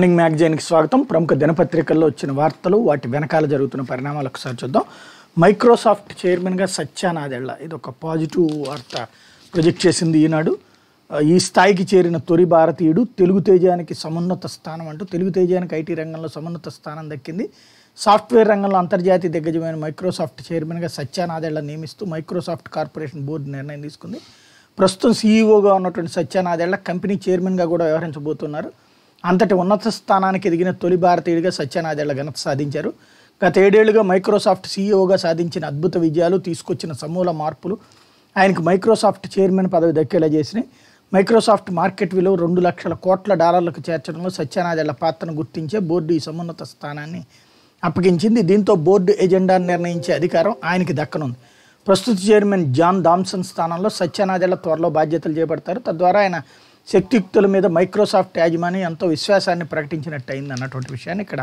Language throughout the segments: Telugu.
మార్నింగ్ మ్యాగజైన్కి స్వాగతం. ప్రముఖ దినపత్రికల్లో వచ్చిన వార్తలు వాటి వెనకాల జరుగుతున్న పరిణామాలు ఒకసారి చూద్దాం. మైక్రోసాఫ్ట్ చైర్మన్గా సత్యానాదెళ్ళ ఇది ఒక పాజిటివ్ వార్త ప్రొజెక్ట్ చేసింది ఈనాడు. ఈ స్థాయికి చేరిన తొలి భారతీయుడు తెలుగు తేజానికి సమున్నత స్థానం అంటూ తెలుగు తేజానికి ఐటీ రంగంలో సమున్నత స్థానం దక్కింది. సాఫ్ట్వేర్ రంగంలో అంతర్జాతీయ దిగ్గజమైన మైక్రోసాఫ్ట్ చైర్మన్గా సత్యానాదెళ్ళ నియమిస్తూ మైక్రోసాఫ్ట్ కార్పొరేషన్ బోర్డు నిర్ణయం తీసుకుంది. ప్రస్తుతం సీఈఓగా ఉన్నటువంటి సత్యనాదెళ్ళ కంపెనీ చైర్మన్గా కూడా వ్యవహరించబోతున్నారు. అంతటి ఉన్నత స్థానానికి ఎదిగిన తొలి భారతీయుడిగా సత్యనాదెళ్ళ ఘనత సాధించారు. గత ఏడేళ్ళుగా మైక్రోసాఫ్ట్ సీఈఓగా సాధించిన అద్భుత విజయాలు తీసుకొచ్చిన సమూల మార్పులు ఆయనకు మైక్రోసాఫ్ట్ చైర్మన్ పదవి దక్కేలా చేసినాయి. మైక్రోసాఫ్ట్ మార్కెట్ విలువ రెండు లక్షల కోట్ల డాలర్లకు చేర్చడంలో సత్యనాదెళ్ళ పాత్రను గుర్తించే బోర్డు ఈ సమున్నత స్థానాన్ని అప్పగించింది. దీంతో బోర్డు ఎజెండాను నిర్ణయించే అధికారం ఆయనకి దక్కనుంది. ప్రస్తుత చైర్మన్ జాన్ థామ్సన్ స్థానంలో సత్యనాదెళ్ళ త్వరలో బాధ్యతలు చేపడతారు. తద్వారా ఆయన శక్తియుక్తుల మీద మైక్రోసాఫ్ట్ యాజమాన్యం ఎంతో విశ్వాసాన్ని ప్రకటించినట్టు అయింది అన్నటువంటి విషయాన్ని ఇక్కడ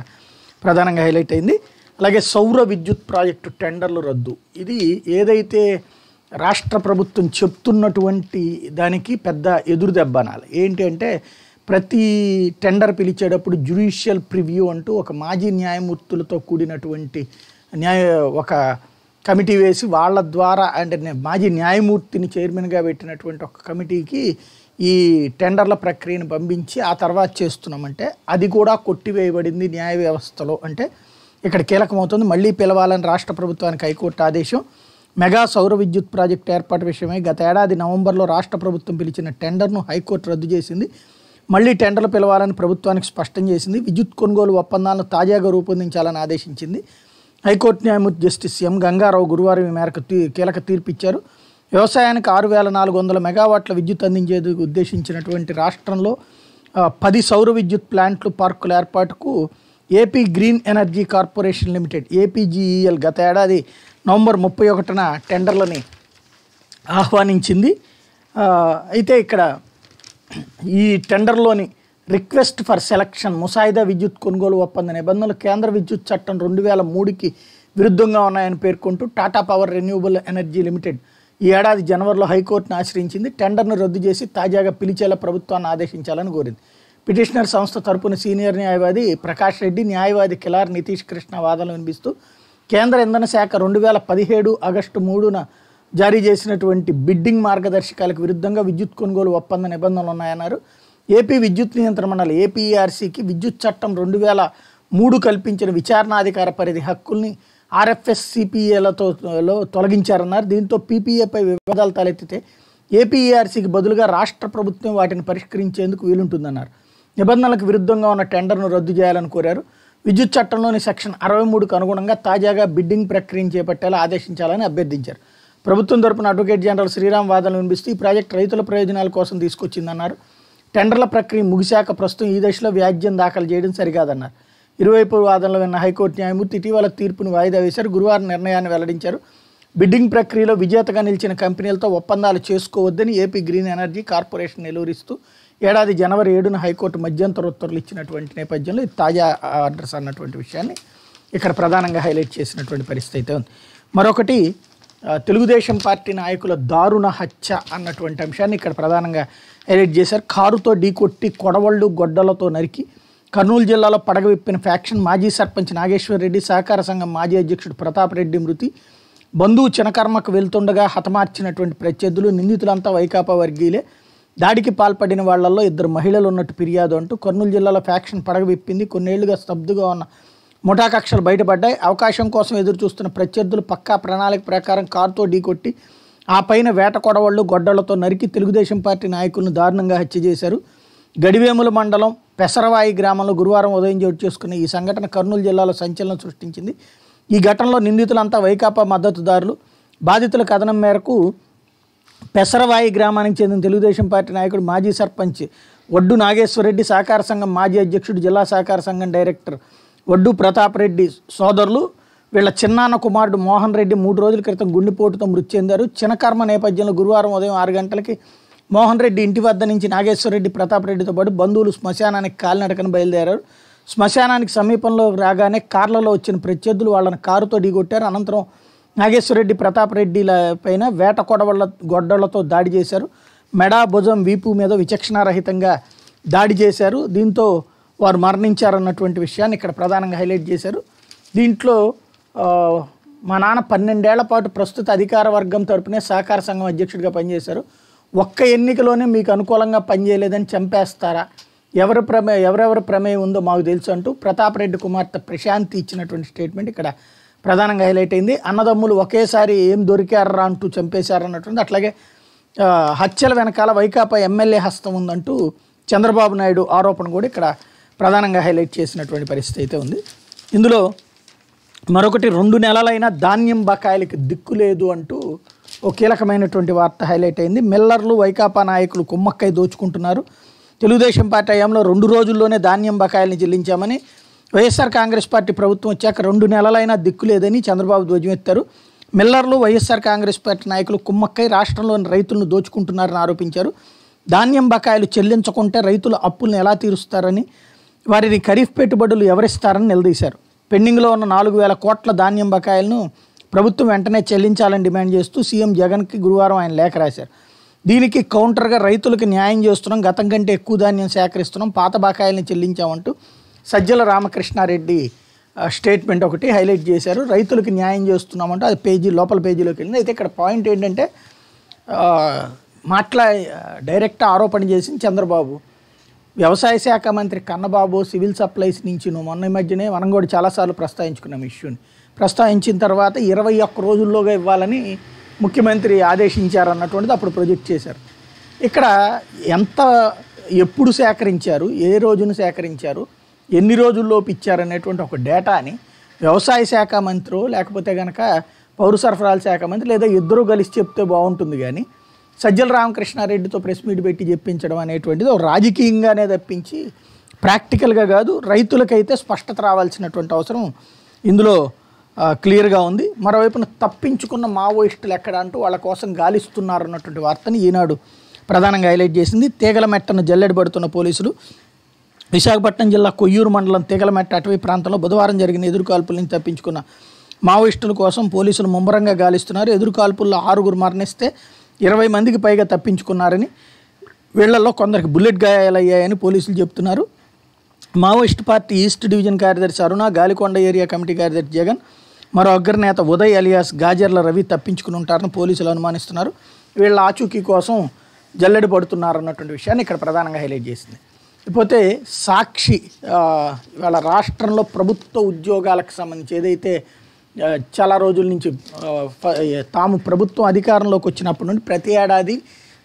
ప్రధానంగా హైలైట్ అయింది. అలాగే సౌర విద్యుత్ ప్రాజెక్టు టెండర్లు రద్దు. ఇది ఏదైతే రాష్ట్ర ప్రభుత్వం చెప్తున్నటువంటి దానికి పెద్ద ఎదురు దెబ్బ అనాలి. ఏంటి అంటే ప్రతి టెండర్ పిలిచేటప్పుడు జ్యుడిషియల్ ప్రివ్యూ అంటూ ఒక మాజీ న్యాయమూర్తులతో కూడినటువంటి న్యాయ ఒక కమిటీ వేసి వాళ్ళ ద్వారా అంటే మాజీ న్యాయమూర్తిని చైర్మన్గా పెట్టినటువంటి ఒక కమిటీకి ఈ టెండర్ల ప్రక్రియను పంపించి ఆ తర్వాత చేస్తున్నామంటే అది కూడా కొట్టివేయబడింది న్యాయ వ్యవస్థలో. అంటే ఇక్కడ కీలకమవుతుంది మళ్ళీ పిలవాలని రాష్ట్ర ప్రభుత్వానికి హైకోర్టు ఆదేశం. మెగా సౌర విద్యుత్ ప్రాజెక్టు ఏర్పాటు విషయమై గత ఏడాది నవంబర్లో రాష్ట్ర ప్రభుత్వం పిలిచిన టెండర్ను హైకోర్టు రద్దు చేసింది. మళ్ళీ టెండర్లు పిలవాలని ప్రభుత్వానికి స్పష్టం చేసింది. విద్యుత్ కొనుగోలు ఒప్పందాలను తాజాగా రూపొందించాలని ఆదేశించింది. హైకోర్టు న్యాయమూర్తి జస్టిస్ ఎం గంగారావు గురువారం ఈ మేరకు తీ- కీలక తీర్పు ఇచ్చారు వ్యవసాయానికి ఆరు వేల నాలుగు వందల మెగావాట్ల విద్యుత్ అందించేందుకు ఉద్దేశించినటువంటి రాష్ట్రంలో పది సౌర విద్యుత్ ప్లాంట్లు పార్కుల ఏర్పాటుకు AP green energy corporation limited APGEL గత ఏడాది నవంబర్ ముప్పై ఒకటిన టెండర్లని ఆహ్వానించింది. అయితే ఇక్కడ ఈ టెండర్లోని రిక్వెస్ట్ ఫర్ సెలక్షన్ ముసాయిదా విద్యుత్ కొనుగోలు ఒప్పంద నిబంధనలు కేంద్ర విద్యుత్ చట్టం రెండు వేల మూడుకి విరుద్ధంగా ఉన్నాయని పేర్కొంటూ Tata power renewable energy limited ఈ ఏడాది జనవరిలో హైకోర్టును ఆశ్రయించింది. టెండర్ను రద్దు చేసి తాజాగా పిలిచేలా ప్రభుత్వాన్ని ఆదేశించాలని కోరింది. పిటిషనర్ సంస్థ తరపున సీనియర్ న్యాయవాది ప్రకాష్ రెడ్డి న్యాయవాది కిలార్ నితీష్ కృష్ణ వాదనలు వినిపిస్తూ కేంద్ర ఇంధన శాఖ రెండు వేల పదిహేడు ఆగస్టు మూడున జారీ చేసినటువంటి బిడ్డింగ్ మార్గదర్శకాలకు విరుద్ధంగా విద్యుత్ కొనుగోలు ఒప్పంద నిబంధనలు ఉన్నాయన్నారు. ఏపీ విద్యుత్ నియంత్రణ మండలి ఏపీఆర్సీకి విద్యుత్ చట్టం రెండు వేల మూడు కల్పించిన విచారణాధికార పరిధి హక్కుల్ని ఆర్ఎఫ్ఎస్ సిపిఏలతో తొలగించారన్నారు. దీంతో పీపీఏపై వివాదాలు తలెత్తితే ఏపీఆర్సీకి బదులుగా రాష్ట్ర ప్రభుత్వం వాటిని పరిష్కరించేందుకు వీలుంటుందన్నారు. నిబంధనలకు విరుద్ధంగా ఉన్న టెండర్ను రద్దు చేయాలని కోరారు. విద్యుత్ చట్టంలోని సెక్షన్ అరవై మూడుకు అనుగుణంగా తాజాగా బిడ్డింగ్ ప్రక్రియను చేపట్టేలా ఆదేశించాలని అభ్యర్థించారు. ప్రభుత్వం తరపున అడ్వకేట్ జనరల్ శ్రీరామ్ వాదనలు వినిపిస్తూ ఈ ప్రాజెక్ట్ రైతుల ప్రయోజనాల కోసం తీసుకొచ్చిందన్నారు. టెండర్ల ప్రక్రియ ముగిశాక ప్రస్తుతం ఈ దశలో వ్యాజ్యం దాఖలు చేయడం సరికాదన్నారు. ఇరువైపు వాదనలు విన్న హైకోర్టు న్యాయమూర్తి ఇటీవల తీర్పును వాయిదా వేశారు. గురువారం నిర్ణయాన్ని వెల్లడించారు. బిడ్డింగ్ ప్రక్రియలో విజేతగా నిలిచిన కంపెనీలతో ఒప్పందాలు చేసుకోవద్దని ఏపీ గ్రీన్ ఎనర్జీ కార్పొరేషన్ నిలువరిస్తూ ఏడాది జనవరి ఏడున హైకోర్టు మధ్యంతర ఉత్తర్వులు ఇచ్చినటువంటి నేపథ్యంలో ఇది తాజా ఆర్డర్స్ అన్నటువంటి విషయాన్ని ఇక్కడ ప్రధానంగా హైలైట్ చేసినటువంటి పరిస్థితి అయితే ఉంది. మరొకటి తెలుగుదేశం పార్టీ నాయకుల దారుణ హత్య అన్నటువంటి అంశాన్ని ఇక్కడ ప్రధానంగా హైలైట్ చేశారు. కారుతో ఢీకొట్టి కొడవళ్ళు గొడ్డలతో నరికి కర్నూలు జిల్లాలో పడగ విప్పిన ఫ్యాక్షన్ మాజీ సర్పంచ్ నాగేశ్వర్ రెడ్డి సహకార సంఘం మాజీ అధ్యక్షుడు ప్రతాప్ రెడ్డి మృతి. బంధువు చినకర్మకు వెళ్తుండగా హతమార్చినటువంటి ప్రత్యర్థులు నిందితులంతా వైకాపా వర్గీయులే. దాడికి పాల్పడిన వాళ్ళలో ఇద్దరు మహిళలు ఉన్నట్టు ఫిర్యాదు అంటూ కర్నూలు జిల్లాలో ఫ్యాక్షన్ పడగ విప్పింది. కొన్నేళ్ళుగా స్తబ్దుగా ఉన్న ముఠాకక్షలు బయటపడ్డాయి. అవకాశం కోసం ఎదురు చూస్తున్న ప్రత్యర్థులు పక్కా ప్రణాళిక ప్రకారం కారుతో ఢీకొట్టి ఆ పైన వేట కొడవళ్ళు గొడ్డలతో నరికి తెలుగుదేశం పార్టీ నాయకులను దారుణంగా హత్య చేశారు. గడివేముల మండలం పెసరవాయి గ్రామంలో గురువారం ఉదయం చోటు చేసుకున్న ఈ సంఘటన కర్నూలు జిల్లాలో సంచలనం సృష్టించింది. ఈ ఘటనలో నిందితులంతా వైకాపా మద్దతుదారులు. బాధితుల కథనం మేరకు పెసరవాయి గ్రామానికి చెందిన తెలుగుదేశం పార్టీ నాయకుడు మాజీ సర్పంచ్ ఒడ్డు నాగేశ్వరరెడ్డి సహకార సంఘం మాజీ అధ్యక్షుడు జిల్లా సహకార సంఘం డైరెక్టర్ ఒడ్డు ప్రతాప్ రెడ్డి సోదరులు వీళ్ళ చిన్నాన్న కుమారుడు మోహన్ రెడ్డి మూడు రోజుల క్రితం గుండెపోటుతో మృతి చెందారు. చినకర్మ నేపథ్యంలో గురువారం ఉదయం ఆరు గంటలకి మోహన్ రెడ్డి ఇంటి వద్ద నుంచి నాగేశ్వరరెడ్డి ప్రతాప్ రెడ్డితో పాటు బంధువులు శ్మశానానికి కాలినడకను బయలుదేరారు. శ్మశానానికి సమీపంలో రాగానే కార్లలో వచ్చిన ప్రత్యర్థులు వాళ్ళని కారుతో ఢీగొట్టారు అనంతరం నాగేశ్వరరెడ్డి ప్రతాప్ రెడ్డిల పైన వేట కొడవళ్ళ గొడ్డళ్ళతో దాడి చేశారు. మెడ భుజం వీపు మీద విచక్షణారహితంగా దాడి చేశారు. దీంతో వారు మరణించారన్నటువంటి విషయాన్ని ఇక్కడ ప్రధానంగా హైలైట్ చేశారు. దీంట్లో మా నాన్న పన్నెండేళ్ళ పాటు ప్రస్తుత అధికార వర్గం తరపునే సహకార సంఘం అధ్యక్షుడిగా పనిచేశారు. ఒక్క ఎన్నికలోనే మీకు అనుకూలంగా పనిచేయలేదని చంపేస్తారా? ఎవరి ప్రమే ఎవరెవరి ప్రమేయం ఉందో మాకు తెలుసు అంటూ ప్రతాప్ రెడ్డి కుమార్తె ప్రశాంతి ఇచ్చినటువంటి స్టేట్మెంట్ ఇక్కడ ప్రధానంగా హైలైట్ అయింది. అన్నదమ్ములు ఒకేసారి ఏం దొరికారా అంటూ చంపేశారన్నటువంటి అట్లాగే హత్యల వెనకాల వైకాపా ఎమ్మెల్యే హస్తం ఉందంటూ చంద్రబాబు నాయుడు ఆరోపణ కూడా ఇక్కడ ప్రధానంగా హైలైట్ చేసినటువంటి పరిస్థితి అయితే ఉంది. ఇందులో మరొకటి రెండు నెలలైనా ధాన్యం బకాయిలకి దిక్కు లేదు అంటూ ఓ కీలకమైనటువంటి వార్త హైలైట్ అయింది. మిల్లర్లు వైకాపా నాయకులు కుమ్మక్కై దోచుకుంటున్నారు. తెలుగుదేశం పార్టీ హయాంలో రెండు రోజుల్లోనే ధాన్యం బకాయిల్ని చెల్లించామని వైఎస్ఆర్ కాంగ్రెస్ పార్టీ ప్రభుత్వం వచ్చాక రెండు నెలలైనా దిక్కు లేదని చంద్రబాబు ధ్వజమెత్తారు మిల్లర్లు వైఎస్ఆర్ కాంగ్రెస్ పార్టీ నాయకులు కుమ్మక్కై రాష్ట్రంలోని రైతులను దోచుకుంటున్నారని ఆరోపించారు. ధాన్యం బకాయిలు చెల్లించకుంటే రైతుల అప్పులను ఎలా తీరుస్తారని వారిని ఖరీఫ్ పెట్టుబడులు ఎవరిస్తారని నిలదీశారు. పెండింగ్లో ఉన్న నాలుగు వేల కోట్ల ధాన్యం బకాయిలను ప్రభుత్వం వెంటనే చెల్లించాలని డిమాండ్ చేస్తూ సీఎం జగన్కి గురువారం ఆయన లేఖ రాశారు. దీనికి కౌంటర్గా రైతులకు న్యాయం చేస్తున్నాం గతం కంటే ఎక్కువ ధాన్యం సేకరిస్తున్నాం పాత బకాయిల్ని చెల్లించామంటూ సజ్జల రామకృష్ణారెడ్డి స్టేట్మెంట్ ఒకటి హైలైట్ చేశారు. రైతులకు న్యాయం చేస్తున్నామంటూ అది పేజీ లోపల పేజీలోకి వెళ్ళింది. అయితే ఇక్కడ పాయింట్ ఏంటంటే మాట్లా డైరెక్ట్ ఆరోపణ చేసింది చంద్రబాబు. వ్యవసాయ శాఖ మంత్రి కన్నబాబు సివిల్ సప్లైస్ నుంచి నువ్వు మొన్న ఈ మధ్యనే మనం కూడా చాలాసార్లు ప్రస్తావించుకున్నాం ఇష్యూని. ప్రస్తావించిన తర్వాత ఇరవై ఒక్క రోజుల్లోగా ఇవ్వాలని ముఖ్యమంత్రి ఆదేశించారన్నటువంటిది అప్పుడు ప్రొజెక్ట్ చేశారు. ఇక్కడ ఎంత ఎప్పుడు సేకరించారు ఏ రోజున సేకరించారు ఎన్ని రోజుల్లోపు ఇచ్చారనేటువంటి ఒక డేటాని వ్యవసాయ శాఖ మంత్రి లేకపోతే కనుక పౌర సరఫరాల శాఖ మంత్రి లేదా ఇద్దరూ కలిసి చెప్తే బాగుంటుంది కానీ సజ్జల రామకృష్ణారెడ్డితో ప్రెస్ మీట్ పెట్టి చెప్పించడం అనేటువంటిది ఒక రాజకీయంగానే తప్పించి ప్రాక్టికల్గా కాదు రైతులకైతే స్పష్టత రావాల్సినటువంటి అవసరం ఇందులో క్లియర్గా ఉంది. మరోవైపున తప్పించుకున్న మావోయిస్టులు ఎక్కడ అంటూ వాళ్ళ కోసం గాలిస్తున్నారు అన్నటువంటి వార్తని ఈనాడు ప్రధానంగా హైలైట్ చేసింది. తీగల మెట్టను జల్లెడబడుతున్న పోలీసులు విశాఖపట్నం జిల్లా కొయ్యూరు మండలం తీగలమెట్ట అటవీ ప్రాంతంలో బుధవారం జరిగిన ఎదురుకాల్పుల నుంచి తప్పించుకున్న మావోయిస్టుల కోసం పోలీసులు ముమ్మరంగా గాలిస్తున్నారు. ఎదురుకాల్పుల్లో ఆరుగురు మరణిస్తే ఇరవై మందికి పైగా తప్పించుకున్నారని వీళ్ళలో కొందరికి బుల్లెట్ గాయాలయ్యాయని పోలీసులు చెప్తున్నారు మావోయిస్ట్ పార్టీ ఈస్ట్ డివిజన్ కార్యదర్శి అరుణ గాలికొండ ఏరియా కమిటీ కార్యదర్శి జగన్ మరో అగ్రనేత ఉదయ్ అలియాస్ గాజర్ల రవి తప్పించుకుని ఉంటారని పోలీసులు అనుమానిస్తున్నారు. వీళ్ళ ఆచూకీ కోసం జల్లెడ పడుతున్నారు అన్నటువంటి విషయాన్ని ఇక్కడ ప్రధానంగా హైలైట్ చేసింది. ఇకపోతే సాక్షి వాళ్ళ ఇవాళ రాష్ట్రంలో ప్రభుత్వ ఉద్యోగాలకు సంబంధించి ఏదైతే చాలా రోజుల నుంచి తాము ప్రభుత్వం అధికారంలోకి వచ్చినప్పటి నుండి ప్రతి ఏడాది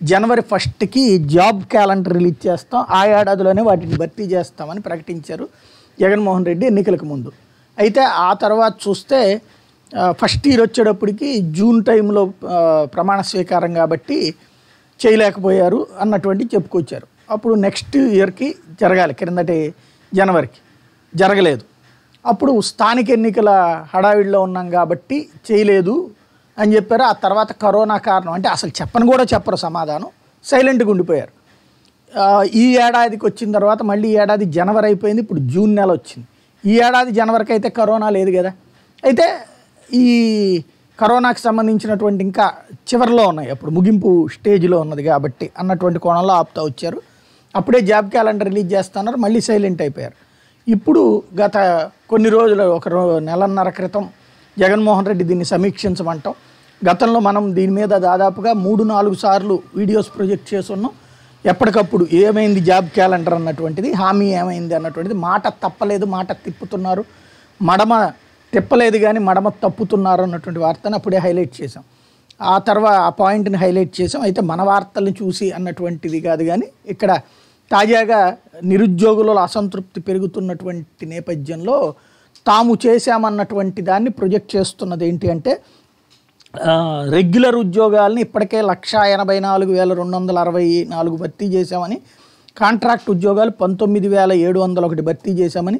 జనవరి ఫస్ట్కి జాబ్ క్యాలెండర్ రిలీజ్ చేస్తాం. ఆ ఏడాదిలోనే వాటిని భర్తీ చేస్తామని ప్రకటించారు జగన్మోహన్ రెడ్డి ఎన్నికలకు ముందు. అయితే ఆ తర్వాత చూస్తే ఫస్ట్ ఇయర్ వచ్చేటప్పటికి జూన్ టైంలో ప్రమాణ స్వీకారం కాబట్టి చేయలేకపోయారు అన్నటువంటి చెప్పుకొచ్చారు. అప్పుడు నెక్స్ట్ ఇయర్కి జరగాలి క్రిందటి జనవరికి. జరగలేదు. అప్పుడు స్థానిక ఎన్నికల హడావిడిలో ఉన్నాం కాబట్టి చేయలేదు అని చెప్పారు. ఆ తర్వాత కరోనా కారణం అంటే అసలు చెప్పని కూడా చెప్పరు సమాధానం సైలెంట్గా ఉండిపోయారు. ఈ ఏడాదికి వచ్చిన తర్వాత మళ్ళీ ఈ ఏడాది జనవరి అయిపోయింది ఇప్పుడు జూన్ నెల వచ్చింది. ఈ ఏడాది జనవరికి అయితే కరోనా లేదు కదా. అయితే ఈ కరోనాకి సంబంధించినటువంటి ఇంకా చివరిలో ఉన్నాయి. అప్పుడు ముగింపు స్టేజ్లో ఉన్నది కాబట్టి అన్నటువంటి కోణంలో ఆపుతా వచ్చారు. అప్పుడే జాబ్ క్యాలెండర్ రిలీజ్ చేస్తున్నారు. మళ్ళీ సైలెంట్ అయిపోయారు. ఇప్పుడు గత కొన్ని రోజులు ఒక నెలన్నర క్రితం జగన్మోహన్ రెడ్డి దీన్ని సమీక్షించమంటాం. గతంలో మనం దీని మీద దాదాపుగా మూడు నాలుగు సార్లు వీడియోస్ ప్రొజెక్ట్ చేస్తున్నాం ఎప్పటికప్పుడు ఏమైంది జాబ్ క్యాలెండర్ అన్నటువంటిది హామీ ఏమైంది అన్నటువంటిది మాట తప్పలేదు మాట తిప్పుతున్నారు. మడమ తిప్పలేదు కానీ మడమ తప్పుతున్నారు అన్నటువంటి వార్తను అప్పుడే హైలైట్ చేసాం ఆ తర్వాత ఆ పాయింట్ని హైలైట్ చేసాం అయితే మన వార్తల్ని చూసి అన్నటువంటిది కాదు కానీ ఇక్కడ తాజాగా నిరుద్యోగులలో అసంతృప్తి పెరుగుతున్నటువంటి నేపథ్యంలో తాము చేశామన్నటువంటి దాన్ని ప్రొజెక్ట్ చేస్తున్నది ఏంటి అంటే రెగ్యులర్ ఉద్యోగాలని ఇప్పటికే లక్ష ఎనభై నాలుగు వేల రెండు వందల అరవై నాలుగు భర్తీ చేశామని కాంట్రాక్ట్ ఉద్యోగాలు పంతొమ్మిది వేల ఏడు వందల ఒకటి భర్తీ చేశామని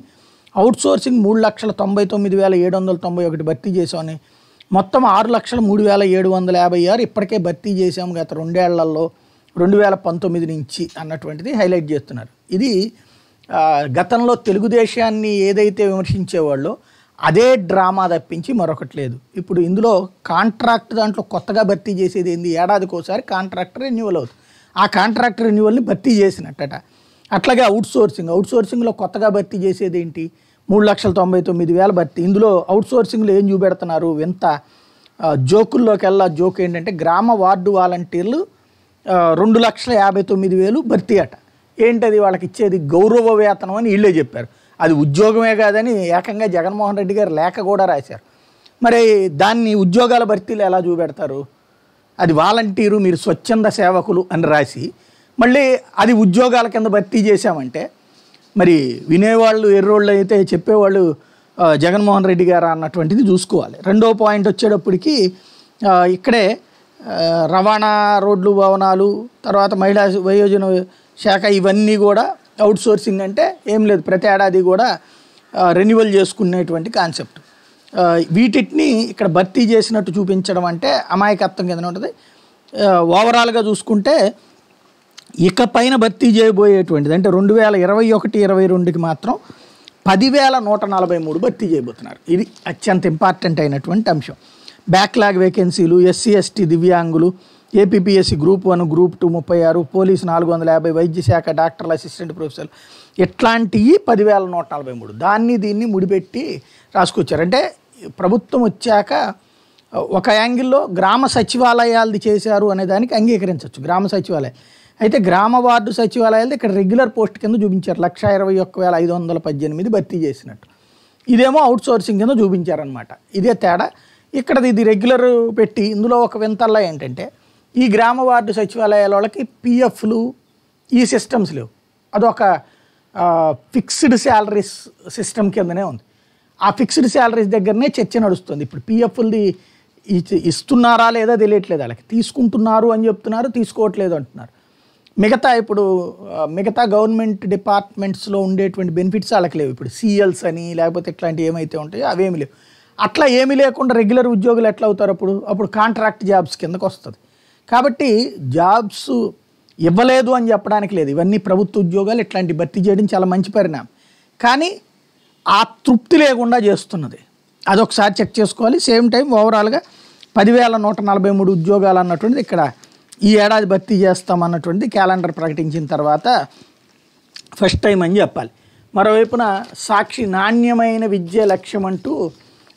అవుట్సోర్సింగ్ మూడు లక్షల తొంభై తొమ్మిది వేల ఏడు వందల తొంభై ఒకటి భర్తీ చేశామని మొత్తం ఆరు లక్షల మూడు వేల ఏడు వందల యాభై ఆరు ఇప్పటికే భర్తీ చేశాము గత రెండేళ్ళలో రెండు వేల పంతొమ్మిది నుంచి అన్నటువంటిది హైలైట్ చేస్తున్నారు. ఇది గతంలో తెలుగుదేశాన్ని ఏదైతే విమర్శించేవాళ్ళో అదే డ్రామా తప్పించి మరొకటి లేదు. ఇప్పుడు ఇందులో కాంట్రాక్ట్ దాంట్లో కొత్తగా భర్తీ చేసేది ఏంది? ఏడాదికి ఒకసారి కాంట్రాక్ట్ రెన్యువల్ అవుతుంది. ఆ కాంట్రాక్ట్ రెన్యువల్ని భర్తీ చేసినట్టట. అట్లాగే అవుట్ సోర్సింగ్ అవుట్ సోర్సింగ్లో కొత్తగా భర్తీ చేసేది ఏంటి? మూడు లక్షల తొంభై తొమ్మిది వేల భర్తీ. ఇందులో అవుట్ సోర్సింగ్లో ఏం చూపెడుతున్నారు? వింత జోకుల్లోకెల్లా జోకుల్లోకి వెళ్ళా జోక్ ఏంటంటే గ్రామ వార్డు వాలంటీర్లు రెండు లక్షల యాభై తొమ్మిది వేలు భర్తీ అట. ఏంటది? వాళ్ళకి ఇచ్చేది గౌరవ వేతనం అని వీళ్ళే చెప్పారు. అది ఉద్యోగమే కాదని ఏకంగా జగన్మోహన్ రెడ్డి గారు లేఖ కూడా రాశారు. మరి దాన్ని ఉద్యోగాల భర్తీలు ఎలా చూపెడతారు? అది వాలంటీరు మీరు స్వచ్ఛంద సేవకులు అని రాసి మళ్ళీ అది ఉద్యోగాల కింద భర్తీ చేశామంటే మరి వినేవాళ్ళు ఎర్రోళ్ళు అయితే చెప్పేవాళ్ళు జగన్మోహన్ రెడ్డి గారు అన్నటువంటిది చూసుకోవాలి. రెండో పాయింట్ వచ్చేటప్పటికి ఇక్కడే రవాణా రోడ్లు భవనాలు తర్వాత మహిళా వయోజన శాఖ ఇవన్నీ కూడా అవుట్ సోర్సింగ్ అంటే ఏం లేదు. ప్రతి ఏడాది కూడా రెన్యువల్ చేసుకునేటువంటి కాన్సెప్ట్ వీటిని ఇక్కడ భర్తీ చేసినట్టు చూపించడం అంటే అమాయకత్వం కింద ఉంటుంది. ఓవరాల్గా చూసుకుంటే ఇక పైన భర్తీ చేయబోయేటువంటిది అంటే రెండు వేల ఇరవై ఒకటి ఇరవై రెండుకి మాత్రం పదివేల నూట నలభై మూడు భర్తీ చేయబోతున్నారు. ఇది అత్యంత ఇంపార్టెంట్ అయినటువంటి అంశం. బ్యాక్లాగ్ వేకెన్సీలు ఎస్సీ ఎస్టీ దివ్యాంగులు APPSC group one group two ముప్పై ఆరు పోలీసు నాలుగు వందల యాభై వైద్య శాఖ డాక్టర్ల అసిస్టెంట్ ప్రొఫెసర్ ఇట్లాంటివి పదివేల నూట నలభై మూడు. దాన్ని దీన్ని ముడిపెట్టి రాసుకొచ్చారు. అంటే ప్రభుత్వం వచ్చాక ఒక యాంగిల్లో గ్రామ సచివాలయాలది చేశారు అనే దానికి అంగీకరించవచ్చు. గ్రామ సచివాలయం. అయితే గ్రామ వార్డు సచివాలయాలు ఇక్కడ రెగ్యులర్ పోస్ట్ కింద చూపించారు. లక్ష ఇరవై ఒక్క వేల ఐదు వందల పద్దెనిమిది భర్తీ చేసినట్టు. ఇదేమో అవుట్సోర్సింగ్ కింద చూపించారనమాట ఇదే తేడా. ఇక్కడ ఇది రెగ్యులర్ పెట్టి ఇందులో ఒక వింతల్లా ఏంటంటే ఈ గ్రామ వార్డు సచివాలయాల వాళ్ళకి పిఎఫ్లు ఈ సిస్టమ్స్ లేవు. అదొక ఫిక్స్డ్ శాలరీస్ సిస్టమ్ కిందనే ఉంది. ఆ ఫిక్స్డ్ శాలరీస్ దగ్గరనే చర్చ నడుస్తుంది. ఇప్పుడు పిఎఫ్ది ఇస్తున్నారా లేదా తెలియట్లేదు. వాళ్ళకి తీసుకుంటున్నారు అని చెప్తున్నారు తీసుకోవట్లేదు అంటున్నారు. మిగతా ఇప్పుడు మిగతా గవర్నమెంట్ డిపార్ట్మెంట్స్లో ఉండేటువంటి బెనిఫిట్స్ వాళ్ళకి లేవు. ఇప్పుడు సీఎల్స్ అని లేకపోతే ఇట్లాంటివి ఏమైతే ఉంటాయో అవేమి లేవు. అట్లా ఏమీ లేకుండా రెగ్యులర్ ఉద్యోగులు ఎట్లా అవుతారు అప్పుడు? అప్పుడు కాంట్రాక్ట్ జాబ్స్ కిందకు వస్తుంది. కాబట్టి జాబ్స్ ఇవ్వలేదు అని చెప్పడానికి లేదు. ఇవన్నీ ప్రభుత్వ ఉద్యోగాలు ఇట్లాంటి భర్తీ చేయడం చాలా మంచి పరిణామం. కానీ ఆ తృప్తి లేకుండా చేస్తున్నది. అదొకసారి చెక్ చేసుకోవాలి. సేమ్ టైం ఓవరాల్గా పదివేల నూట నలభై మూడు ఉద్యోగాలు అన్నటువంటిది ఇక్కడ ఈ ఏడాది భర్తీ చేస్తామన్నటువంటిది క్యాలెండర్ ప్రకటించిన తర్వాత ఫస్ట్ టైం అని చెప్పాలి. మరోవైపున సాక్షి నాణ్యమైన విద్య లక్ష్యం అంటూ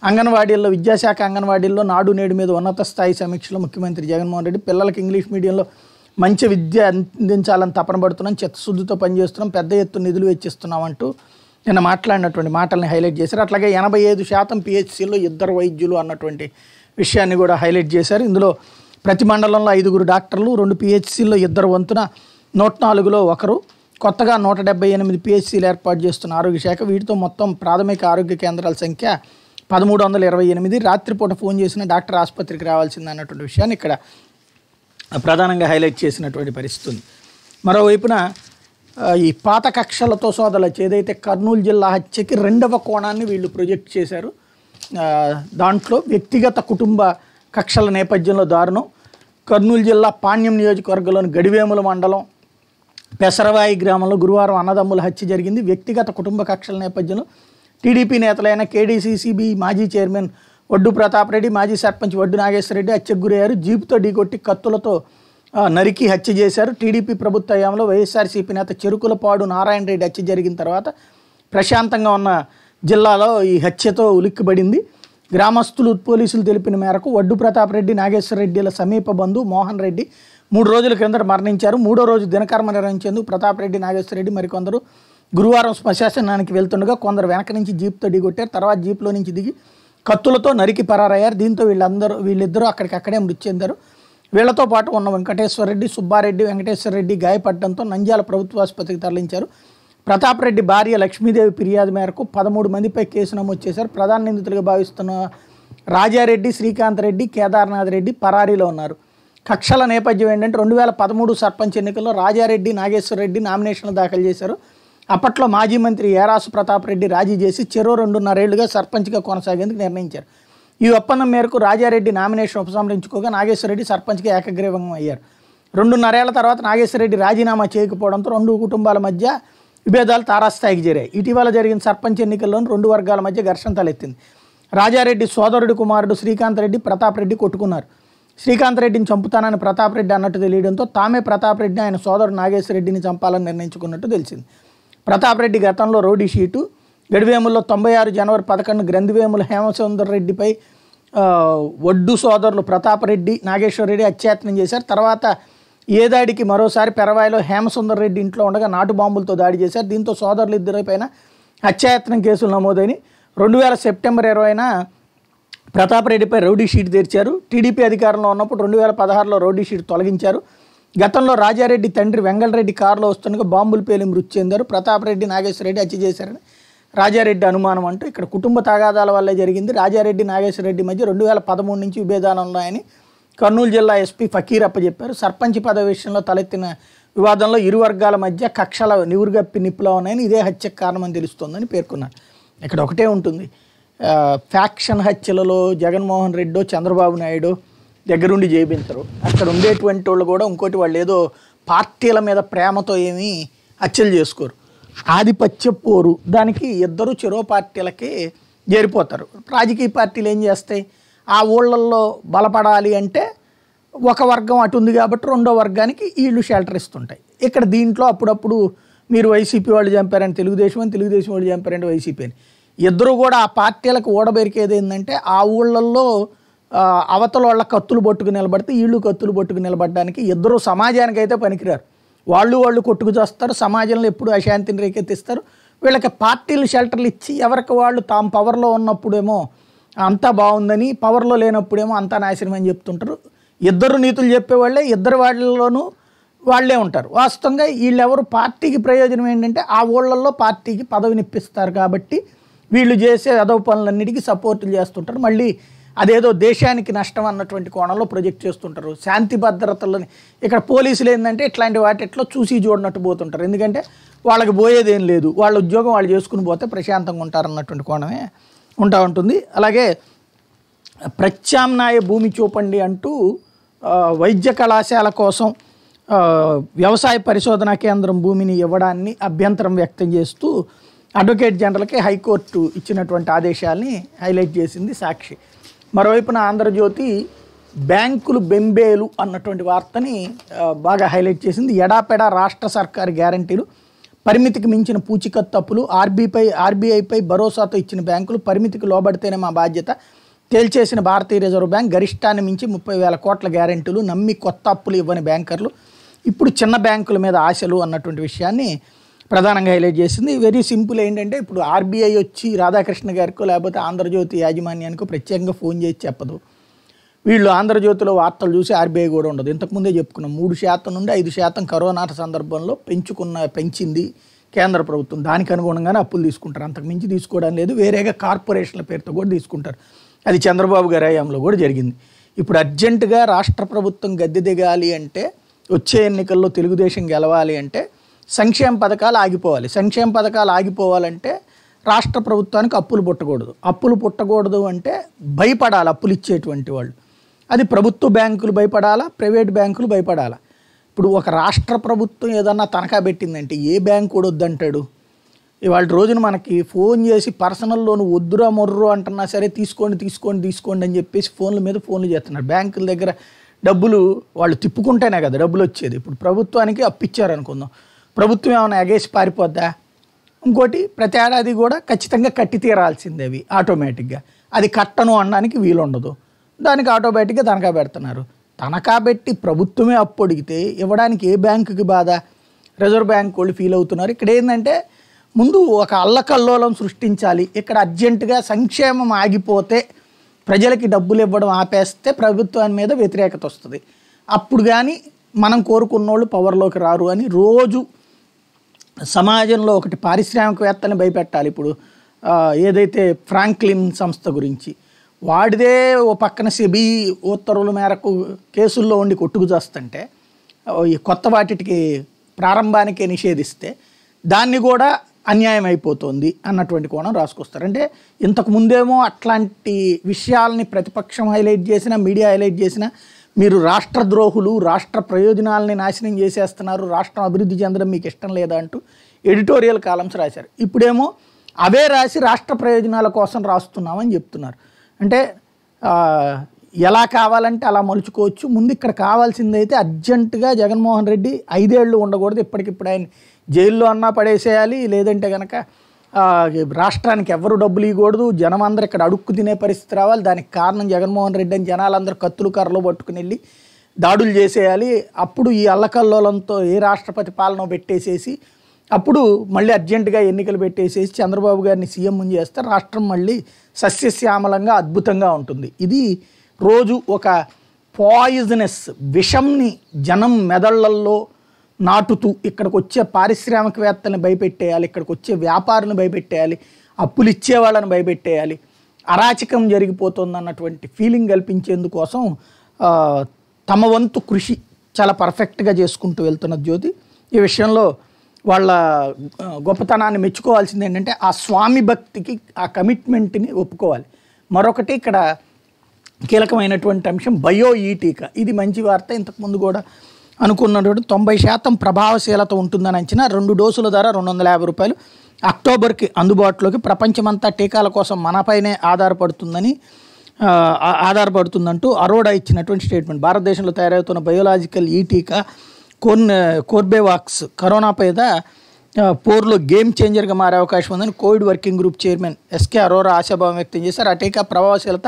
అంగన్వాడీల్లో విద్యాశాఖ అంగన్వాడీల్లో నాడు నేడు మీద ఉన్నత స్థాయి సమీక్షలో ముఖ్యమంత్రి జగన్మోహన్ రెడ్డి పిల్లలకి ఇంగ్లీష్ మీడియంలో మంచి విద్య అందించాలని తపన పడుతున్నాం చిత్తశుద్ధితో పనిచేస్తున్నాం పెద్ద ఎత్తున నిధులు వెచ్చిస్తున్నాం అంటూ నిన్న మాట్లాడినటువంటి మాటల్ని హైలైట్ చేశారు. అట్లాగే ఎనభై ఐదు శాతం పిహెచ్సిలో ఇద్దరు వైద్యులు అన్నటువంటి విషయాన్ని కూడా హైలైట్ చేశారు. ఇందులో ప్రతి మండలంలో ఐదుగురు డాక్టర్లు రెండు పిహెచ్సిలో ఇద్దరు వంతున నూట నాలుగులో ఒకరు. కొత్తగా నూట డెబ్బై ఎనిమిది పిహెచ్సీలు ఏర్పాటు చేస్తున్న ఆరోగ్య శాఖ వీటితో మొత్తం ప్రాథమిక ఆరోగ్య కేంద్రాల సంఖ్య పదమూడు వందల ఇరవై ఎనిమిది రాత్రిపూట ఫోన్ చేసిన డాక్టర్ ఆసుపత్రికి రావాల్సింది అన్నటువంటి విషయాన్ని ఇక్కడ ప్రధానంగా హైలైట్ చేసినటువంటి పరిస్థితి ఉంది. మరోవైపున ఈ పాత కక్షలతో సోదలు ఏదైతే కర్నూలు జిల్లా హత్యకి రెండవ కోణాన్ని వీళ్ళు ప్రొజెక్ట్ చేశారు. దాంట్లో వ్యక్తిగత కుటుంబ కక్షల నేపథ్యంలో దారుణం. కర్నూలు జిల్లా పాణ్యం నియోజకవర్గంలోని గడివేముల మండలం పెసరవాయి గ్రామంలో గురువారం అన్నదమ్ముల హత్య జరిగింది. వ్యక్తిగత కుటుంబ కక్షల నేపథ్యంలో టీడీపీ నేతలైన కేడీసీసీబీ మాజీ చైర్మన్ వడ్డు ప్రతాప్ రెడ్డి మాజీ సర్పంచ్ వడ్డు నాగేశ్వరరెడ్డి హత్యకు గురయ్యారు. జీపుతో ఢీకొట్టి కత్తులతో నరికి హత్య చేశారు. టీడీపీ ప్రభుత్వ హయాంలో వైఎస్ఆర్సీపీ నేత చెరుకులపాడు నారాయణ రెడ్డి హత్య జరిగిన తర్వాత ప్రశాంతంగా ఉన్న జిల్లాలో ఈ హత్యతో ఉలిక్కిపడింది. గ్రామస్తులు పోలీసులు తెలిపిన మేరకు వడ్డు ప్రతాప్ రెడ్డి నాగేశ్వర రెడ్డిల సమీప బంధువు మోహన్ రెడ్డి మూడు రోజుల కిందట మరణించారు. మూడో రోజు దినకర్మ నిర్వహించేందుకు ప్రతాప్ రెడ్డి నాగేశ్వర రెడ్డి మరికొందరు గురువారం శ్మశానానికి వెళ్తుండగా కొందరు వెనక నుంచి జీప్తో దిగొట్టారు. తర్వాత జీప్లో నుంచి దిగి కత్తులతో నరికి పరారయ్యారు. దీంతో వీళ్ళందరూ వీళ్ళిద్దరూ అక్కడికక్కడే మృతి చెందారు. వీళ్ళతో పాటు ఉన్న వెంకటేశ్వర రెడ్డి సుబ్బారెడ్డి వెంకటేశ్వర రెడ్డి గాయపడడంతో నంద్యాల ప్రభుత్వ ఆసుపత్రికి తరలించారు. ప్రతాప్ రెడ్డి భార్య లక్ష్మీదేవి ఫిర్యాదు మేరకు పదమూడు మందిపై కేసు నమోదు చేశారు. ప్రధాన నిందితులుగా భావిస్తున్న రాజారెడ్డి శ్రీకాంత్ రెడ్డి కేదార్నాథ్ రెడ్డి పరారీలో ఉన్నారు. కక్షల నేపథ్యం ఏంటంటే రెండు వేల పదమూడు సర్పంచ్ ఎన్నికల్లో రాజారెడ్డి నాగేశ్వర రెడ్డి నామినేషన్లు దాఖలు చేశారు. అప్పట్లో మాజీ మంత్రి ఏరాసు ప్రతాప్ రెడ్డి రాజీ చేసి చెరో రెండున్నరేళ్ళుగా సర్పంచ్గా కొనసాగేందుకు నిర్ణయించారు. ఈ ఒప్పందం మేరకు రాజారెడ్డి నామినేషన్ ఉపసంహరించుకోగా నాగేశ్వరరెడ్డి సర్పంచ్గా ఏకగ్రీవం అయ్యారు. రెండున్నరేళ్ళ తర్వాత నాగేశ్వరరెడ్డి రాజీనామా చేయకపోవడంతో రెండు కుటుంబాల మధ్య విభేదాలు తారాస్థాయికి చేరాయి. ఇటీవల జరిగిన సర్పంచ్ ఎన్నికల్లోనూ రెండు వర్గాల మధ్య ఘర్షణ తలెత్తింది. రాజారెడ్డి సోదరుడి కుమారుడు శ్రీకాంత్ రెడ్డి ప్రతాప్ రెడ్డి కొట్టుకున్నారు. శ్రీకాంత్ రెడ్డిని చంపుతానని ప్రతాప్ రెడ్డి అన్నట్టు తెలియడంతో తామే ప్రతాప్ రెడ్డిని ఆయన సోదరుడు నాగేశ్వర రెడ్డిని చంపాలని నిర్ణయించుకున్నట్టు తెలిసింది. ప్రతాప్ రెడ్డి గతంలో రౌడీ షీటు గడివేముల్లో తొంభై ఆరు జనవరి పదకొండు గ్రంథివేముల హేమసుందర్ రెడ్డిపై ఒడ్డు సోదరులు ప్రతాపరెడ్డి నాగేశ్వరరెడ్డి నాగేశ్వర రెడ్డి చేశారు. తర్వాత ఏ దాడికి మరోసారి పెరవాయిలో హేమసుందర్ రెడ్డి ఇంట్లో ఉండగా నాటు బాంబులతో దాడి చేశారు. దీంతో సోదరులు ఇద్దరిపైన హత్యాయత్నం కేసులు నమోదైన రెండు వేల సెప్టెంబర్ ఇరవైన ప్రతాప్ రెడ్డిపై రౌడీ షీట్ తెరిచారు. టీడీపీ అధికారంలో ఉన్నప్పుడు రెండు వేల పదహారులో రౌడీ షీట్ తొలగించారు. గతంలో రాజారెడ్డి తండ్రి వెంగళరెడ్డి కారులో వస్తుండగా బాంబులు పేలి మృతి చెందారు ప్రతాప్ రెడ్డి నాగేశ్వర రెడ్డి హత్య చేశారని రాజారెడ్డి అనుమానం అంటూ ఇక్కడ కుటుంబ తగాదాల వల్లే జరిగింది. రాజారెడ్డి నాగేశ్వరరెడ్డి మధ్య రెండు వేల పదమూడు నుంచి విభేదాలు ఉన్నాయని కర్నూలు జిల్లా ఎస్పీ ఫకీరప్ప చెప్పారు సర్పంచ్ పదవి విషయంలో తలెత్తిన వివాదంలో ఇరు వర్గాల మధ్య కక్షల నివురుగప్పి నిప్పులో ఉన్నాయని ఇదే హత్యకు కారణమని తెలుస్తోందని పేర్కొన్నారు. ఇక్కడ ఒకటే ఉంటుంది. ఫ్యాక్షన్ హత్యలలో జగన్మోహన్ రెడ్డో చంద్రబాబు నాయుడు దగ్గరుండి చేయించరు అక్కడ ఉండేటువంటి వాళ్ళు కూడా ఇంకోటి వాళ్ళు ఏదో పార్టీల మీద ప్రేమతో ఏమీ హత్యలు చేసుకోరు. ఆధిపత్య పోరు. దానికి ఇద్దరు చెరో పార్టీలకి చేరిపోతారు. రాజకీయ పార్టీలు ఏం చేస్తాయి? ఆ ఊళ్ళల్లో బలపడాలి అంటే ఒక వర్గం అటు ఉంది కాబట్టి రెండో వర్గానికి వీళ్ళు షెల్టర్ ఇస్తుంటాయి. ఇక్కడ దీంట్లో అప్పుడప్పుడు మీరు వైసీపీ వాళ్ళు చంపారని తెలుగుదేశం అని తెలుగుదేశం వాళ్ళు చంపారంటే వైసీపీ అని. ఇద్దరు కూడా ఆ పార్టీలకు ఓడబెరికేది ఏంటంటే ఆ ఊళ్ళల్లో అవతల వాళ్ళ కత్తులు పట్టుకు నిలబడితే వీళ్ళు కత్తులు పట్టుకు నిలబడడానికి ఇద్దరు సమాజానికి అయితే పనికిరారు. వాళ్ళు వాళ్ళు కొట్టుకు చేస్తారు సమాజంలో ఎప్పుడు అశాంతిని రేకెత్తిస్తారు. వీళ్ళకి పార్టీలు షెల్టర్లు ఇచ్చి ఎవరికి వాళ్ళు తాము పవర్లో ఉన్నప్పుడేమో అంతా బాగుందని పవర్లో లేనప్పుడేమో అంతా నాశనం అని చెప్తుంటారు. ఇద్దరు నీతులు చెప్పేవాళ్ళే ఇద్దరు వాళ్ళలోనూ వాళ్ళే ఉంటారు. వాస్తవంగా వీళ్ళెవరు పార్టీకి ప్రయోజనం ఏంటంటే ఆ ఊళ్ళల్లో పార్టీకి పదవినిప్పిస్తారు కాబట్టి వీళ్ళు చేసే అదవ పనులన్నిటికీ సపోర్టులు చేస్తుంటారు. మళ్ళీ అదేదో దేశానికి నష్టం అన్నటువంటి కోణంలో ప్రొజెక్ట్ చేస్తుంటారు. శాంతి భద్రతలని ఇక్కడ పోలీసులు ఏంటంటే ఇట్లాంటి వాటిట్లో చూసి చూడనట్టు పోతుంటారు. ఎందుకంటే వాళ్ళకి పోయేది ఏం లేదు. వాళ్ళ ఉద్యోగం వాళ్ళు చేసుకుని పోతే ప్రశాంతంగా ఉంటారు అన్నటువంటి కోణమే ఉంటా ఉంటుంది. అలాగే ప్రత్యామ్నాయ భూమి చూపండి అంటూ వైద్య కళాశాల కోసం వ్యవసాయ పరిశోధనా కేంద్రం భూమిని ఇవ్వడాన్ని అభ్యంతరం వ్యక్తం చేస్తూ అడ్వకేట్ జనరల్కి హైకోర్టు ఇచ్చినటువంటి ఆదేశాల్ని హైలైట్ చేసింది సాక్షి. మరోవైపున ఆంధ్రజ్యోతి బ్యాంకులు బెంబేలు అన్నటువంటి వార్తని బాగా హైలైట్ చేసింది. ఎడాపెడా రాష్ట్ర సర్కారు గ్యారంటీలు. పరిమితికి మించిన పూచికత్తు అప్పులు ఆర్బీపై ఆర్బీఐపై భరోసాతో ఇచ్చిన బ్యాంకులు పరిమితికి లోబడితేనే మా బాధ్యత. తేల్చేసిన భారతీయ రిజర్వ్ బ్యాంక్ గరిష్టాన్ని మించి ముప్పై వేల కోట్ల గ్యారెంటీలు నమ్మి కొత్త అప్పులు ఇవ్వని బ్యాంకర్లు. ఇప్పుడు చిన్న బ్యాంకుల మీద ఆశలు అన్నటువంటి విషయాన్ని ప్రధానంగా హైలైట్ చేసింది. వెరీ సింపుల్ ఏంటంటే ఇప్పుడు ఆర్బీఐ వచ్చి రాధాకృష్ణ గారికో లేకపోతే ఆంధ్రజ్యోతి యాజమాన్యానికో ప్రత్యేకంగా ఫోన్ చేసి చెప్పదు. వీళ్ళు ఆంధ్రజ్యోతిలో వార్తలు చూసి ఆర్బీఐ కూడా ఉండదు. ఇంతకుముందే చెప్పుకున్నాం మూడు శాతం నుండి ఐదు శాతం కరోనా సందర్భంలో పెంచుకున్న పెంచింది కేంద్ర ప్రభుత్వం. దానికి అనుగుణంగానే అప్పులు తీసుకుంటారు. అంతకు మించి తీసుకోవడం లేదు. వేరేగా కార్పొరేషన్ల పేరుతో కూడా తీసుకుంటారు. అది చంద్రబాబు గారి హయాంలో కూడా జరిగింది. ఇప్పుడు అర్జెంటుగా రాష్ట్ర ప్రభుత్వం గద్దె దిగాలి అంటే వచ్చే ఎన్నికల్లో తెలుగుదేశం గెలవాలి అంటే సంక్షేమ పథకాలు ఆగిపోవాలి. సంక్షేమ పథకాలు ఆగిపోవాలంటే రాష్ట్ర ప్రభుత్వానికి అప్పులు పుట్టకూడదు. అప్పులు పుట్టకూడదు అంటే భయపడాలి అప్పులు ఇచ్చేటువంటి వాళ్ళు. అది ప్రభుత్వ బ్యాంకులు భయపడాలా? ప్రైవేట్ బ్యాంకులు భయపడాలా? ఇప్పుడు ఒక రాష్ట్ర ప్రభుత్వం ఏదన్నా తనఖా పెట్టిందంటే ఏ బ్యాంక్ కూడా వద్దంటాడు? ఇవాళ రోజున మనకి ఫోన్ చేసి పర్సనల్ లోన్ వద్దురా మొర్రు అంటున్నా సరే తీసుకోండి తీసుకోండి తీసుకోండి అని చెప్పేసి ఫోన్ల మీద ఫోన్లు చేస్తున్నారు. బ్యాంకుల దగ్గర డబ్బులు వాళ్ళు తిప్పుకుంటేనే కదా డబ్బులు వచ్చేది. ఇప్పుడు ప్రభుత్వానికి అప్పిచ్చారనుకుందాం ప్రభుత్వం ఏమైనా ఎగేసి పారిపోద్దా? ఇంకోటి ప్రతి ఏడాది కూడా ఖచ్చితంగా కట్టి తీరాల్సిందే అవి ఆటోమేటిక్గా. అది కట్టను అనడానికి వీలుండదు. దానికి ఆటోమేటిక్గా తనఖా పెడుతున్నారు. తనఖా పెట్టి ప్రభుత్వమే అప్పు అడిగితే ఇవ్వడానికి ఏ బ్యాంకుకి బాధ? రిజర్వ్ బ్యాంక్ వాళ్ళు ఫీల్ అవుతున్నారు. ఇక్కడ ఏంటంటే ముందు ఒక అల్లకల్లోలం సృష్టించాలి. ఇక్కడ అర్జెంటుగా సంక్షేమం ఆగిపోతే ప్రజలకి డబ్బులు ఇవ్వడం ఆపేస్తే ప్రభుత్వాన్ని మీద వ్యతిరేకత వస్తుంది. అప్పుడు కానీ మనం కోరుకున్నోళ్ళు పవర్లోకి రారు అని రోజు సమాజంలో ఒకటి పారిశ్రామికవేత్తని భయపెట్టాలి ఇప్పుడు. ఏదైతే ఫ్రాంక్లిన్ సంస్థ గురించి వాడిదే ఓ పక్కన సెబీ ఉత్తర్వుల మేరకు కేసుల్లో ఉండి కొట్టుకు చేస్తుంటే ఈ కొత్త వాటికి ప్రారంభానికే నిషేధిస్తే దాన్ని కూడా అన్యాయం అయిపోతుంది అన్నటువంటి కోణం రాసుకొస్తారు. అంటే ఇంతకు ముందేమో అట్లాంటి విషయాల్ని ప్రతిపక్షం హైలైట్ చేసినా మీడియా హైలైట్ చేసినా మీరు రాష్ట్ర ద్రోహులు రాష్ట్ర ప్రయోజనాలని నాశనం చేసేస్తున్నారు రాష్ట్రం అభివృద్ధి చెందడం మీకు ఇష్టం లేదా అంటూ ఎడిటోరియల్ కాలమ్స్ రాశారు. ఇప్పుడేమో అవే రాసి రాష్ట్ర ప్రయోజనాల కోసం రాస్తున్నామని చెప్తున్నారు. అంటే ఎలా కావాలంటే అలా మలుచుకోవచ్చు. ముందు ఇక్కడ కావాల్సింది అయితే అర్జెంటుగా జగన్మోహన్ రెడ్డి ఐదేళ్ళు ఉండకూడదు. ఇప్పటికిప్పుడు ఆయన జైల్లో అన్నా పడేసేయాలి లేదంటే కనుక రాష్ట్రానికి ఎవరు డబ్బులు ఇవ్వకూడదు జనం అందరూ ఇక్కడ అడుక్కు తినే పరిస్థితి రావాలి. దానికి కారణం జగన్మోహన్ రెడ్డి అని జనాలందరూ కత్తులు కర్రలు పట్టుకుని వెళ్ళి దాడులు చేసేయాలి. అప్పుడు ఈ అల్లకల్లోలంతో ఏ రాష్ట్రపతి పాలన పెట్టేసేసి అప్పుడు మళ్ళీ అర్జెంటుగా ఎన్నికలు పెట్టేసేసి చంద్రబాబు గారిని సీఎం చేస్తే రాష్ట్రం మళ్ళీ సస్యశ్యామలంగా అద్భుతంగా ఉంటుంది. ఇది రోజు ఒక పాయిజనస్ విషంని జనం మెదళ్ళల్లో నాటుతూ ఇక్కడికి వచ్చే పారిశ్రామికవేత్తలను భయపెట్టేయాలి ఇక్కడికి వచ్చే వ్యాపారులను భయపెట్టేయాలి అప్పులు ఇచ్చే వాళ్ళని భయపెట్టేయాలి. అరాచకం జరిగిపోతుందన్నటువంటి ఫీలింగ్ కల్పించేందుకోసం తమ వంతు కృషి చాలా పర్ఫెక్ట్గా చేసుకుంటూ వెళ్తున్న జ్యోతి. ఈ విషయంలో వాళ్ళ గొప్పతనాన్ని మెచ్చుకోవాల్సింది ఏంటంటే ఆ స్వామి భక్తికి ఆ కమిట్మెంట్ని ఒప్పుకోవాలి. మరొకటి ఇక్కడ కీలకమైనటువంటి అంశం బయో ఈ టీకా. ఇది మంచి వార్త. ఇంతకుముందు కూడా అనుకున్నటువంటి తొంభై శాతం ప్రభావశీలత ఉంటుందని అంచనా రెండు డోసుల ధర రెండు వందల యాభై రూపాయలు. అక్టోబర్కి అందుబాటులోకి ప్రపంచమంతా టీకాల కోసం మనపైనే ఆధారపడుతుందని ఆధారపడుతుందంటూ అరోడా ఇచ్చినటువంటి స్టేట్మెంట్. భారతదేశంలో తయారవుతున్న బయోలాజికల్ ఈ టీకా కోర్న్ కోర్బేవాక్స్ కరోనా పైద పోర్లో గేమ్ చేంజర్గా మారే అవకాశం ఉందని Covid working group chairman SK Arora ఆశాభావం వ్యక్తం చేశారు. ఆ టీకా ప్రభావశీలత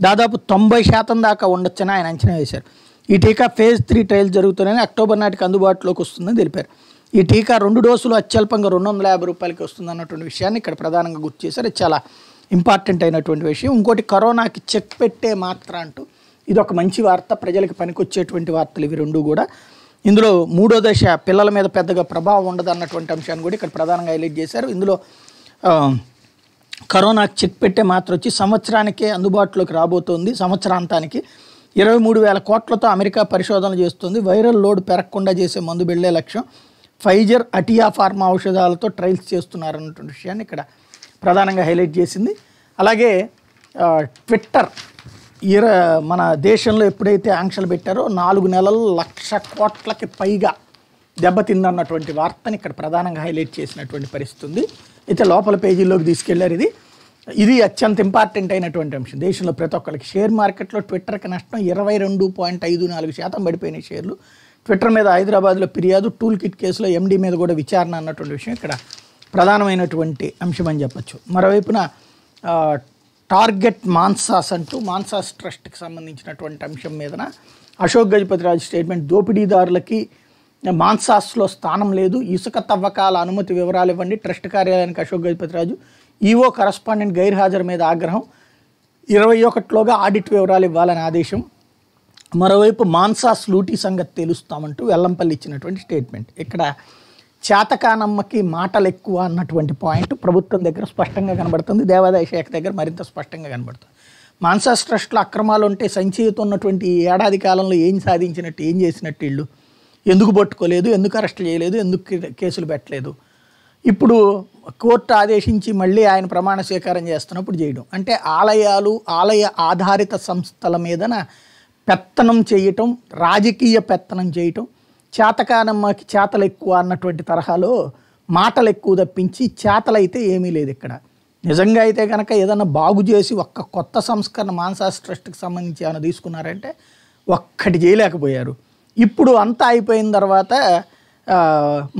దాదాపు తొంభై శాతం దాకా ఉండొచ్చని ఆయన అంచనా వేశారు. ఈ టీకా ఫేజ్ త్రీ ట్రయల్ జరుగుతున్నాయని అక్టోబర్ నాటికి అందుబాటులోకి వస్తుందని తెలిపారు. ఈ టీకా రెండు డోసులు అత్యల్పంగా రెండు వందల యాభై రూపాయలకి వస్తుంది అన్నటువంటి విషయాన్ని ఇక్కడ ప్రధానంగా గుర్తు చేశారు. చాలా ఇంపార్టెంట్ అయినటువంటి విషయం. ఇంకోటి కరోనాకి చెక్ పెట్టే మాత్ర అంటూ ఇది ఒక మంచి వార్త. ప్రజలకు పనికొచ్చేటువంటి వార్తలు ఇవి రెండు కూడా. ఇందులో మూడో దశ పిల్లల మీద పెద్దగా ప్రభావం ఉండదు అన్నటువంటి అంశాన్ని కూడా ఇక్కడ ప్రధానంగా హైలైట్ చేశారు. ఇందులో కరోనాకి కరోనా చెక్ పెట్టే మాత్ర వచ్చి సంవత్సరానికే అందుబాటులోకి రాబోతోంది. సంవత్సరాంతానికి ఇరవై మూడు వేల కోట్లతో అమెరికా పరిశోధనలు చేస్తుంది. వైరల్ లోడ్ పెరగకుండా చేసే మందు వెళ్ళే లక్ష్యం. ఫైజర్ అటియా ఫార్మా ఔషధాలతో ట్రయల్స్ చేస్తున్నారన్నటువంటి విషయాన్ని ఇక్కడ ప్రధానంగా హైలైట్ చేసింది. అలాగే ట్విట్టర్ ఇర మన దేశంలో ఎప్పుడైతే ఆంక్షలు పెట్టారో నాలుగు నెలలు లక్ష కోట్లకి పైగా దెబ్బతిందన్నటువంటి వార్తని ఇక్కడ ప్రధానంగా హైలైట్ చేసినటువంటి పరిస్థితి ఉంది. అయితే లోపల పేజీల్లోకి తీసుకెళ్ళారు ఇది. ఇది అత్యంత ఇంపార్టెంట్ అయినటువంటి అంశం. దేశంలో ప్రతి ఒక్కరికి షేర్ మార్కెట్లో ట్విట్టర్కి నష్టం ఇరవై రెండు పాయింట్ ఐదు నాలుగు శాతం పడిపోయిన షేర్లు. ట్విట్టర్ మీద హైదరాబాద్లో ఫిర్యాదు టూల్ కిట్ కేసులో ఎండీ మీద కూడా విచారణ అన్నటువంటి విషయం ఇక్కడ ప్రధానమైనటువంటి అంశం అని చెప్పచ్చు. మరోవైపున టార్గెట్ మాన్సాస్ అంటూ మాన్సాస్ ట్రస్ట్కి సంబంధించినటువంటి అంశం మీదన అశోక్ గజపతి రాజు స్టేట్మెంట్ దోపిడీదారులకి మాన్సాస్లో స్థానం లేదు ఇసుక తవ్వకాల అనుమతి వివరాలు ఇవ్వండి ట్రస్ట్ కార్యాలయానికి అశోక్ గజపతి రాజు ఈవో కరస్పాండెంట్ గైర్హాజరు మీద ఆగ్రహం. ఇరవై ఒకటిలోగా ఆడిట్ వివరాలు ఇవ్వాలని ఆదేశం. మరోవైపు మాన్సాస్ లూటీ సంగతి తెలుస్తామంటూ వెల్లంపల్లి ఇచ్చినటువంటి స్టేట్మెంట్. ఇక్కడ చేతకానమ్మకి మాటలు ఎక్కువ అన్నటువంటి పాయింట్ ప్రభుత్వం దగ్గర స్పష్టంగా కనబడుతుంది. దేవాదాయ శాఖ దగ్గర మరింత స్పష్టంగా కనబడుతుంది. మాన్సాస్ ట్రస్ట్లో అక్రమాలు ఉంటే సంచయిత ఉన్నటువంటి ఈ ఏడాది కాలంలో ఏం సాధించినట్టు ఏం చేసినట్టు వీళ్ళు? ఎందుకు పట్టుకోలేదు? ఎందుకు అరెస్ట్ చేయలేదు? ఎందుకు కేసులు పెట్టలేదు? ఇప్పుడు కోర్టు ఆదేశించి మళ్ళీ ఆయన ప్రమాణ స్వీకారం చేస్తున్నప్పుడు చేయడం. అంటే ఆలయాలు ఆలయ ఆధారిత సంస్థల మీదన పెత్తనం చేయటం రాజకీయ పెత్తనం చేయటం చేతకానమ్మకి చేతలు ఎక్కువ అన్నటువంటి తరహాలో మాటలు ఎక్కువ తప్పించి చేతలైతే ఏమీ లేదు ఇక్కడ. నిజంగా అయితే కనుక ఏదైనా బాగు చేసి ఒక్క కొత్త సంస్కరణ మాన్సాస్ ట్రస్ట్కి సంబంధించి ఏమైనా తీసుకున్నారంటే ఒక్కటి చేయలేకపోయారు. ఇప్పుడు అంతా అయిపోయిన తర్వాత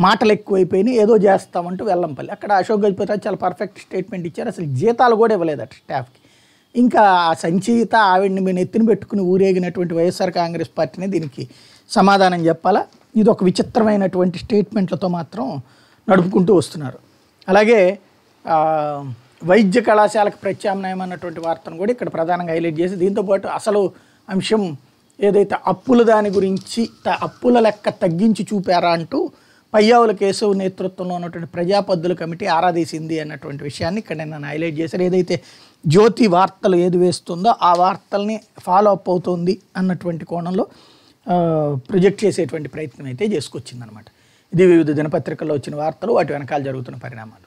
మాటలు ఎక్కువైపోయినాయి ఏదో చేస్తామంటూ వెల్లంపల్లి అక్కడ అశోక్ గజపతిరాజు చాలా పర్ఫెక్ట్ స్టేట్మెంట్ ఇచ్చారు. అసలు జీతాలు కూడా ఇవ్వలేదట స్టాఫ్కి ఇంకా ఆ సంచయిత ఆవిడ్ని మేము ఎత్తిన పెట్టుకుని ఊరేగినటువంటి వైఎస్ఆర్ కాంగ్రెస్ పార్టీని దీనికి సమాధానం చెప్పాలా? ఇది ఒక విచిత్రమైనటువంటి స్టేట్మెంట్లతో మాత్రం నడుపుకుంటూ వస్తున్నారు. అలాగే వైద్య కళాశాలకు ప్రత్యామ్నాయం అన్నటువంటి వార్తను కూడా ఇక్కడ ప్రధానంగా హైలైట్ చేసి దీంతోపాటు అసలు అంశం ఏదైతే అప్పుల దాని గురించి త- అప్పుల లెక్క తగ్గించి చూపారా అంటూ పయ్యావుల కేశవ్ నేతృత్వంలో ఉన్నటువంటి ప్రజాపద్దుల కమిటీ ఆరాధీసింది అన్నటువంటి విషయాన్ని ఇక్కడ నేను హైలైట్ చేశారు ఏదైతే జ్యోతి వార్తలు ఏది వేస్తుందో ఆ వార్తల్ని ఫాలో అప్ అవుతుంది అన్నటువంటి కోణంలో ప్రొజెక్ట్ చేసేటువంటి ప్రయత్నం అయితే చేసుకొచ్చిందనమాట ఇది వివిధ దినపత్రికల్లో వచ్చిన వార్తలు వాటి వెనకాల జరుగుతున్న పరిణామాలు.